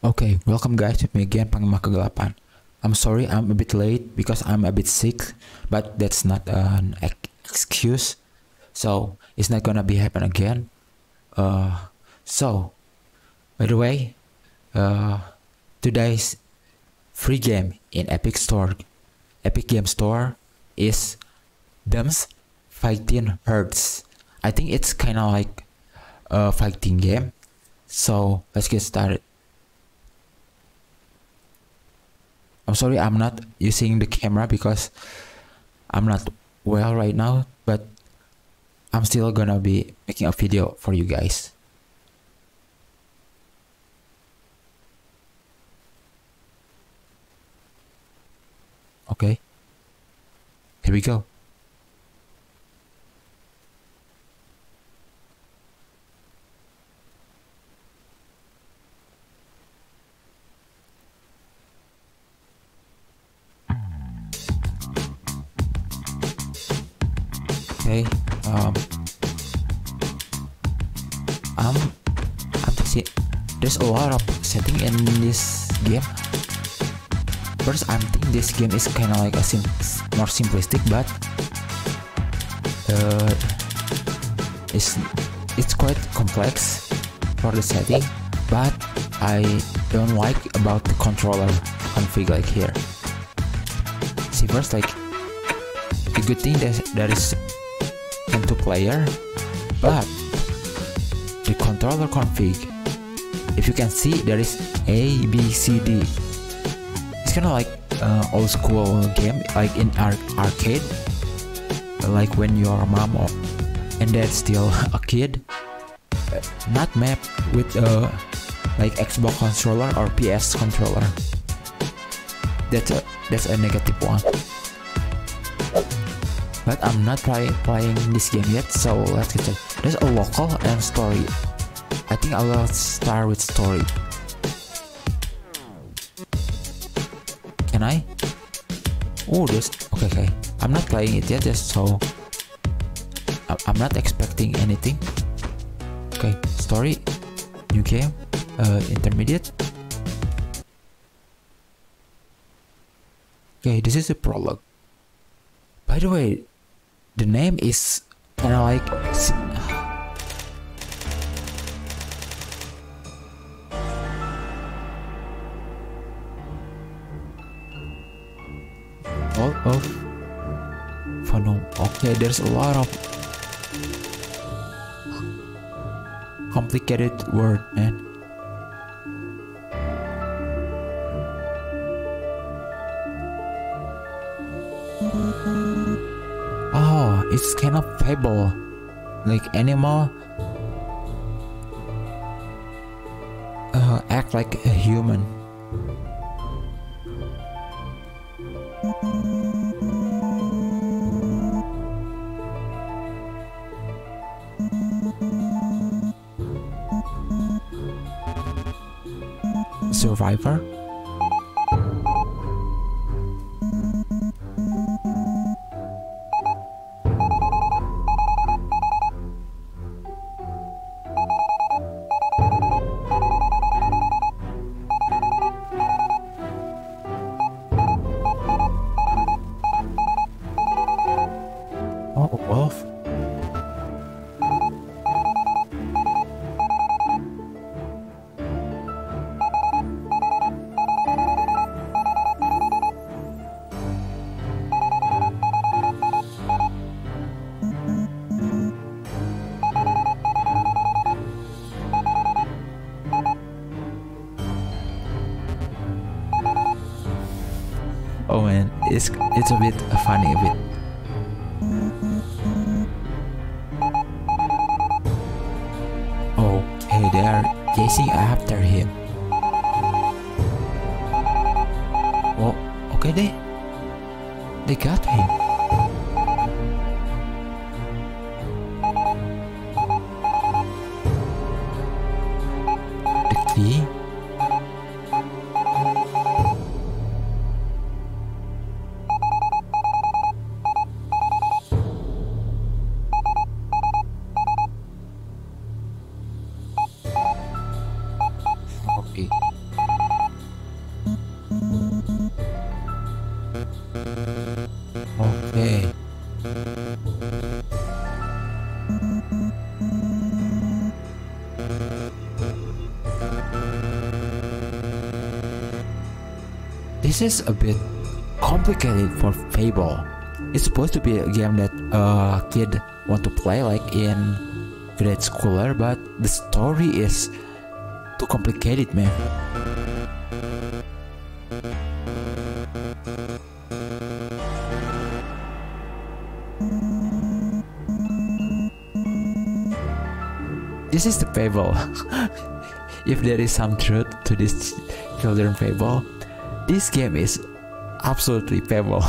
Okay, welcome guys with me again Panglima Kegelapan. I'm sorry I'm a bit late because I'm a bit sick, but that's not an excuse. So it's not gonna be happen again. Uh, so by the way, uh, today's free game in Epic Store, Epic Game Store is Them's Fighting Herds. I think it's kind of like a fighting game. So let's get started. I'm sorry I'm not using the camera because I'm not well right now, but I'm still gonna be making a video for you guys. Okay, here we go. Okay, um, I'm, I'm there's a lot of setting in this game. First, I'm thinking this game is kind of like a sim more simplistic, but uh, it's it's quite complex for the setting. But I don't like about the controller config like here. See first, like the good thing that there is player but the controller config if you can see there is a b c d. It's kind of like uh, old school game like in ar- arcade like when your mom or and dad still a kid uh, not mapped with uh, like xbox controller or ps controller. That's a that's a negative one but I'm not play, playing this game yet, so let's get started. There's a local and story. I think I will start with story. Can I? Oh, this. Okay, okay. I'm not playing it yet, just so I- I'm not expecting anything. Okay, story, new game, uh, intermediate. Okay, this is a prologue. By the way, the name is like oh, oh. all of Phantom. Okay, there's a lot of complicated word, man. It's kind of fable, like animal uh, act like a human. Survivor. It's a bit funny a bit. Oh, hey, they are chasing after him. Oh, okay, they they got him. This is a bit complicated for Fable. It's supposed to be a game that a kid want to play like in grade schooler, but the story is too complicated, man. This is the fable. if there is some truth to this children fable, this game is absolutely fable.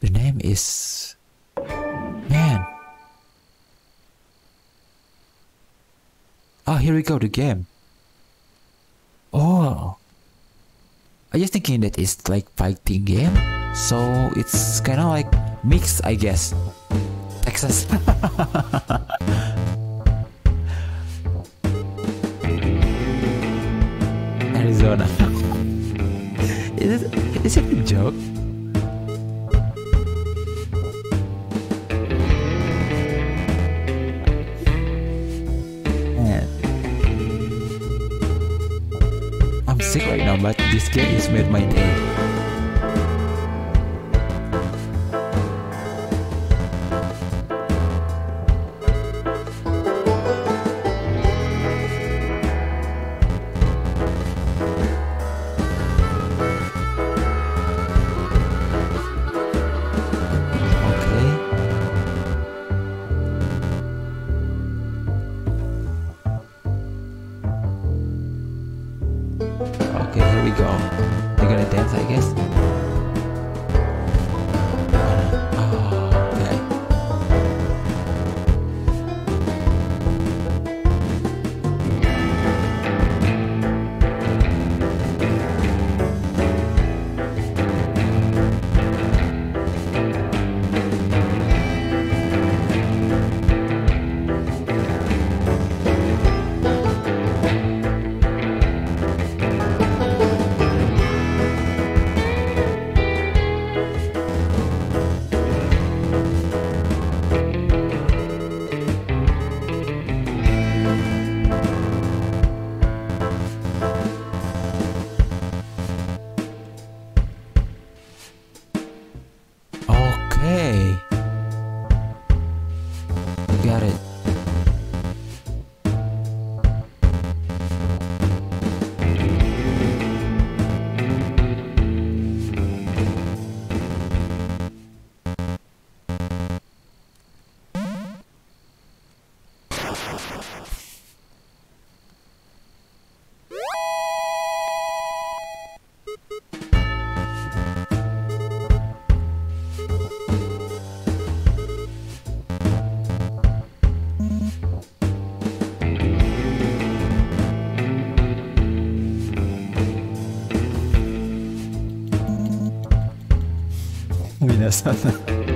The name is. Oh, here we go, the game. Oh. I just thinking that it's like fighting game. So it's kinda like mixed, I guess. Texas. Arizona. is it is it a joke? But this game is made my day. Guess. Yes.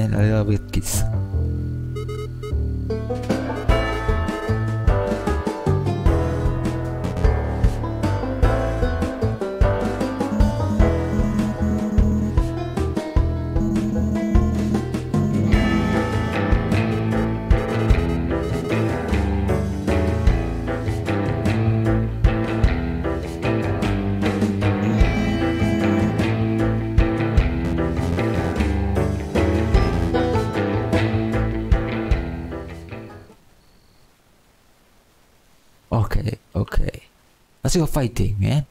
And a little bit kids okay okay let's go fighting man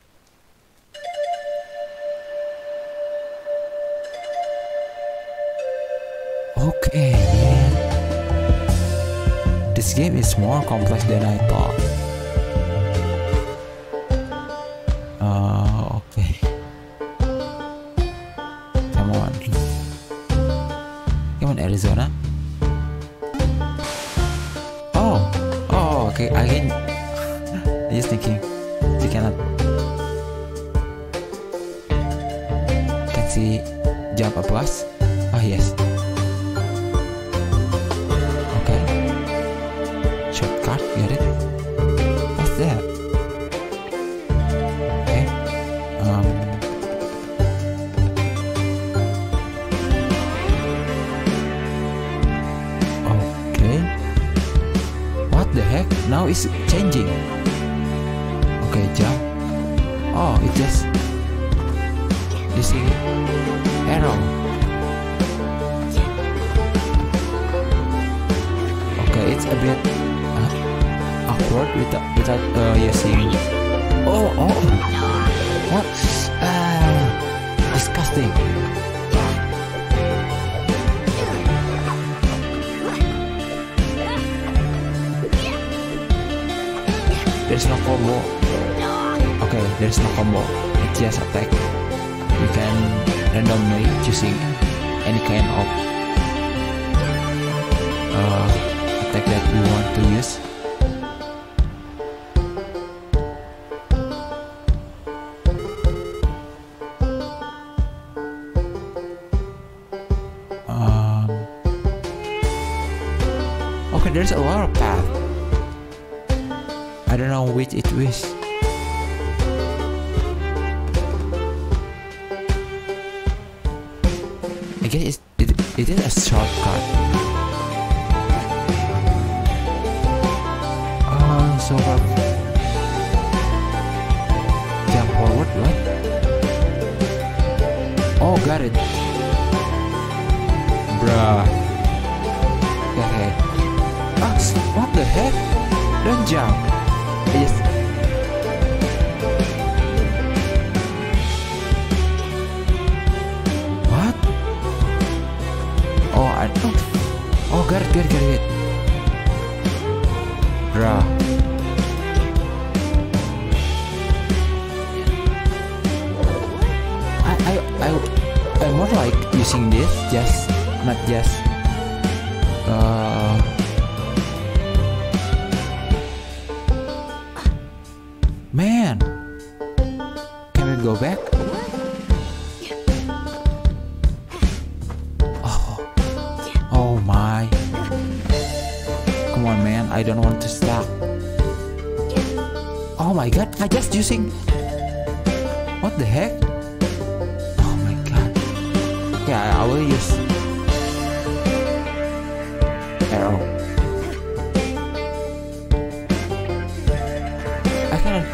Okay, man. This game is more complex than I thought. Just thinking, you cannot. Can see jump? Oh yes. Okay. Shortcut, get it? What's that? Okay. Um. Okay. What the heck? Now it's changing. Jump. Oh, it just using arrow. Okay, it's a bit uh, awkward without without uh, using. Oh, oh, what? Ah, disgusting. There's no combo. Okay, there's no combo. It's just attack. You can randomly choosing any kind of uh, attack that you want to use. Um, okay, there's a lot of path. I don't know which it is. Guess it's, it, it is a shortcut. Oh, so far. Jump forward, what? Oh, got it. Bruh. Okay. Ah, s- what the heck? Don't jump. I just Oh, don't. Oh, it, got it, got it. Bruh. I, I, I, I more like using this, just not just. Uh. Man, using. What the heck? Oh my god! Okay, I, will use arrow. I cannot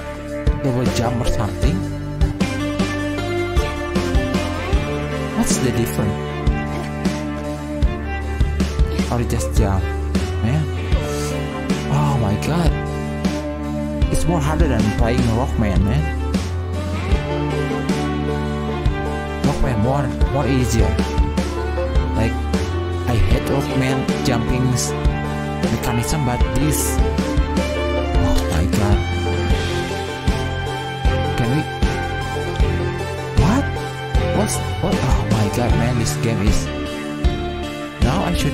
double jump or something. What's the difference? Or just uh, jump, man? Oh my god! More harder than playing Rockman, man. Rockman more more easier. Like I hate Rockman jumping mechanism, but this. Oh my god! Can we? What? What's what? Oh my god, man! This game is. Now I should.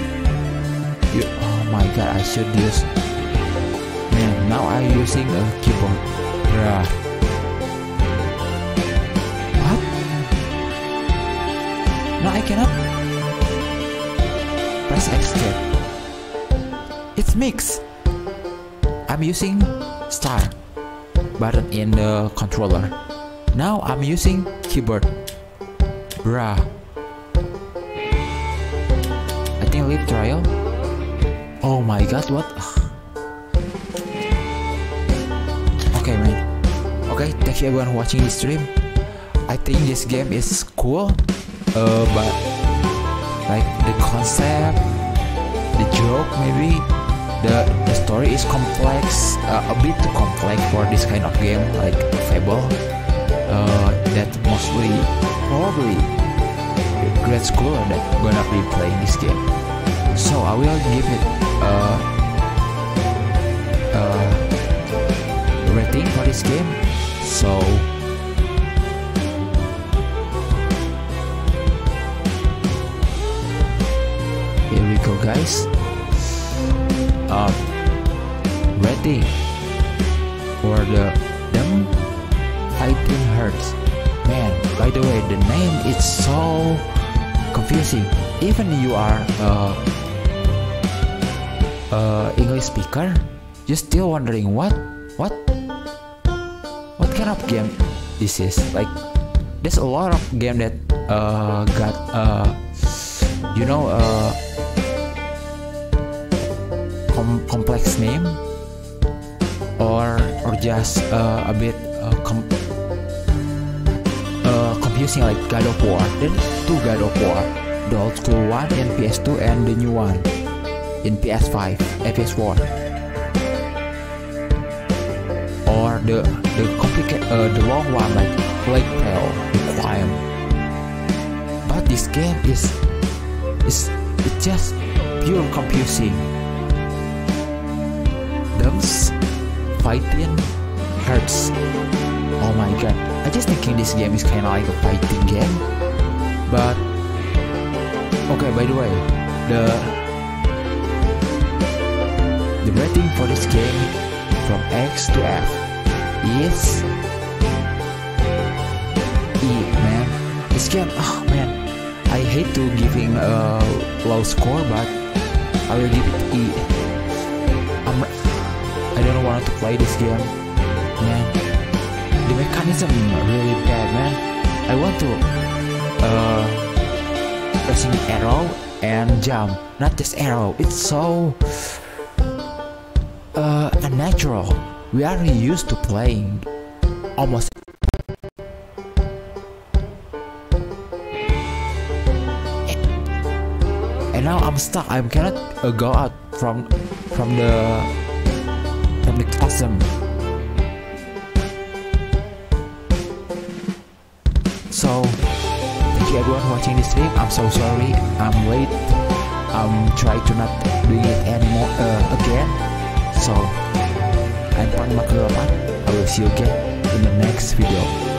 You, oh my god! I should use. Now I'm using a keyboard. Bruh. What? No, I cannot. Press escape. It's mixed. I'm using star button in the controller. Now I'm using keyboard. Bruh. I think leave trial. Oh my god, what? Okay, thank you everyone watching this stream. I think this game is cool, uh, but like the concept, the joke maybe, the the story is complex, uh, a bit too complex for this kind of game like Fable. Uh, that mostly probably grad schooler that gonna be playing this game. so I will give it a, a rating for this game so here we go guys. Um, ready for the them fighting herds man by the way the name is so confusing. Even you are uh, uh, English speaker you're still wondering what what kind of game this is like there's a lot of game that uh, got uh, you know uh, com complex name or or just uh, a bit uh, com uh, confusing like God of War. Then two God of War the old school one in PS2 and the new one in PS5 and PS4 or the the complicated uh, the long one like Plague Tale but this game is is it's just pure confusing those fighting herds oh my god. I just thinking this game is kinda like a fighting game. But okay by the way the the rating for this game from X to F is E man. This game oh man. I hate to giving a low score but I will give it E I'm I don't want to play this game man. The mechanism really bad man. I want to uh pressing arrow and jump. Not just arrow. It's so uh unnatural we are used to playing almost and now I'm stuck. I cannot uh, go out from from the from the chasm so thank you everyone watching this stream I'm so sorry. I'm late. I'm trying to not doing it anymore uh, again. So I'm Panglima Kegelapan I will see you again in the next video